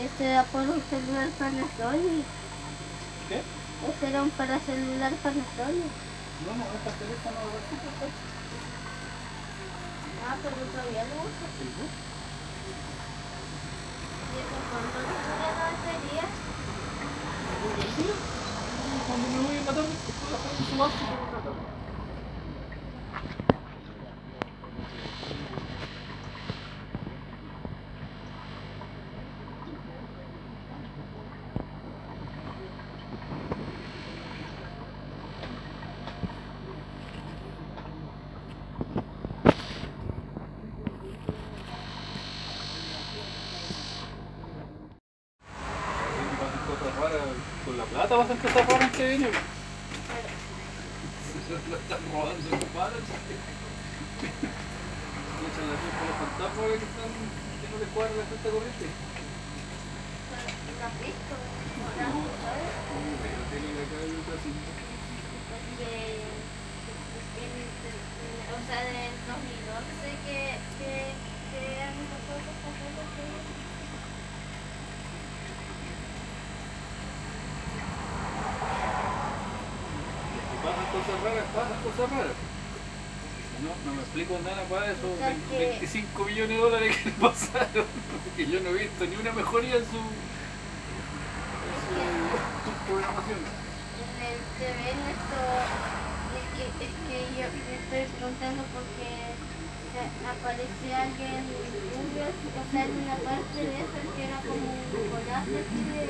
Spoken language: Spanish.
Este era por un celular Panasonic. ¿Qué? Este era un para celular Panasonic. No, no, es para teléfono Ah, pero todavía lo uso. Sí, ¿no? ¿Y eso le dura la batería? Cuando me voy a matar, puedo hacer un subazo y raras. Con la plata pasan cosas raras que viene. Se lo están robando los padres. Le echan la culpa a los fantasmas que, están, que no les cuadra la cuenta corriente. O sea, en el 2011 que, que, que han pasado cosas raras que- Si pasan cosas raras, pasan cosas raras. No, no me explico nada para eso. O sea que- 25 millones de dólares que le pasaron. Porque yo no he visto ni una mejoría en su, en su programación. En el TV esto es que, es que yo me estoy preguntando porque aparece alguien rubio, o sea, en una parte de eso que era como un así de